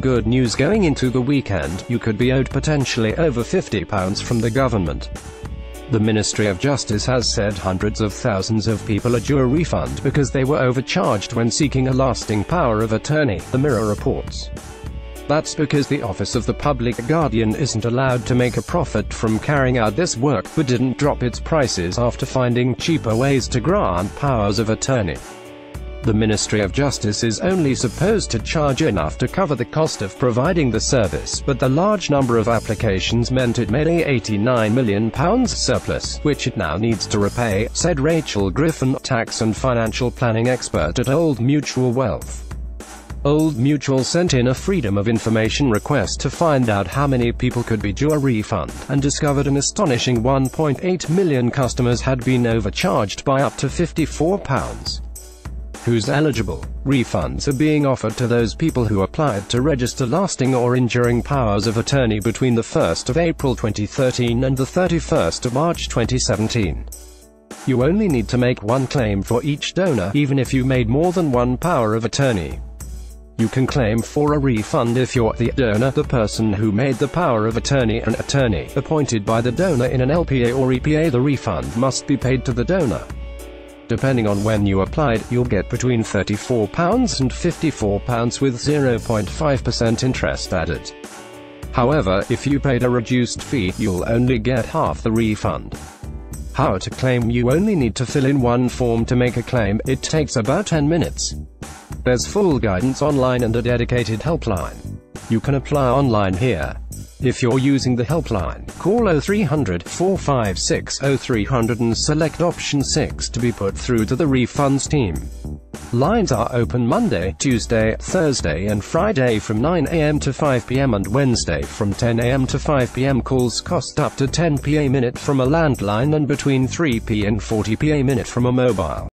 Good news going into the weekend, you could be owed potentially over £50 from the government. The Ministry of Justice has said hundreds of thousands of people are due a refund because they were overcharged when seeking a lasting power of attorney, the Mirror reports. That's because the Office of the Public Guardian isn't allowed to make a profit from carrying out this work, but didn't drop its prices after finding cheaper ways to grant powers of attorney. The Ministry of Justice is only supposed to charge enough to cover the cost of providing the service, but the large number of applications meant it made a £89 million surplus, which it now needs to repay, said Rachel Griffin, tax and financial planning expert at Old Mutual Wealth. Old Mutual sent in a Freedom of Information request to find out how many people could be due a refund, and discovered an astonishing 1.8 million customers had been overcharged by up to £54 who's eligible. Refunds are being offered to those people who applied to register lasting or enduring powers of attorney between the 1st of April 2013 and the 31st of March 2017. You only need to make one claim for each donor, even if you made more than one power of attorney. You can claim for a refund if you're the donor, the person who made the power of attorney, an attorney appointed by the donor in an LPA or EPA. The refund must be paid to the donor. Depending on when you applied, you'll get between £34 and £54 with 0.5% interest added. However, if you paid a reduced fee, you'll only get half the refund. How to claim You only need to fill in one form to make a claim, it takes about 10 minutes. There's full guidance online and a dedicated helpline. You can apply online here. If you're using the helpline, call 0300 456 0300 and select option 6 to be put through to the refunds team. Lines are open Monday, Tuesday, Thursday and Friday from 9 a.m. to 5 p.m. and Wednesday from 10 a.m. to 5 p.m. Calls cost up to 10 p a minute from a landline and between 3 p and 40 p a minute from a mobile.